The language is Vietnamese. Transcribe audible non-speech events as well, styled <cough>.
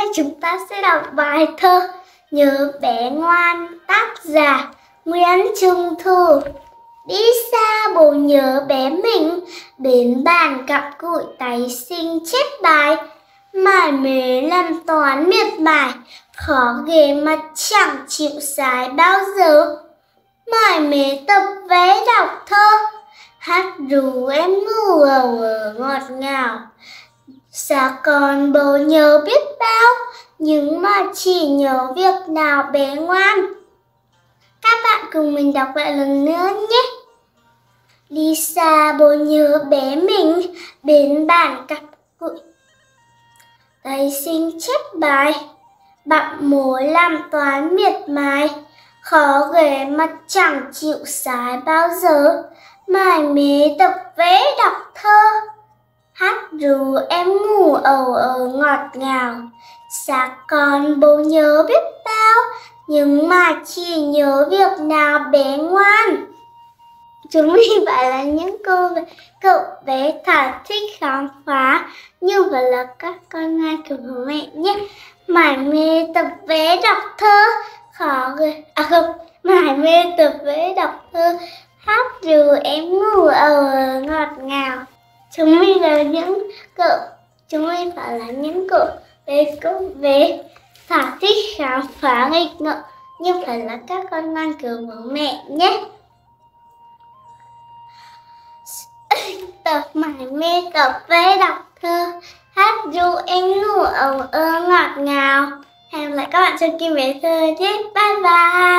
nay chúng ta sẽ đọc bài thơ Nhớ bé ngoan, tác giả Nguyễn Trung Thu. Đi xa bố nhớ bé mình, Đến bàn cặp cụi tái sinh chép bài. Mải mê làm toán miệt mài, Khó ghê mặt chẳng chịu sai bao giờ. Mải mê tập vẽ đọc thơ, Hát ru em ngủ ầu ở ngọt ngào. Xa còn bố nhớ biết bao, Nhưng mà chỉ nhớ việc nào bé ngoan. Các bạn cùng mình đọc lại lần nữa nhé. Đi xa bố nhớ bé mình, Bên bàn cặp cụi Tay sinh chép bài, Bạn mối làm toán miệt mài, Khó ghế mặt chẳng chịu sái bao giờ, Mải mê tập vẽ đọc thơ dù em ngủ ầu ở ngọt ngào. Dạ Xa con bố nhớ biết bao Nhưng mà chỉ nhớ việc nào bé ngoan. Chúng <laughs> mình phải là những cô bé, cậu bé thật thích khám phá Như vậy là các con nghe của bố mẹ nhé. Mải mê tập vẽ đọc thơ Khó ghê. À không Mải mê tập vẽ đọc thơ. Hát dù em ngủ ở ngọt ngào chúng mình là những cậu. Chúng mình phải là những cậu bé cậu bé thả thích khám phá nghịch ngợm. Nhưng phải là các con ngoan cường bố mẹ nhé. Tập mải mê tập vẽ đọc thơ, hát du em ngủ ống ơ ngọt ngào. Hẹn gặp lại các bạn trong kim bé thơ nhé bye bye.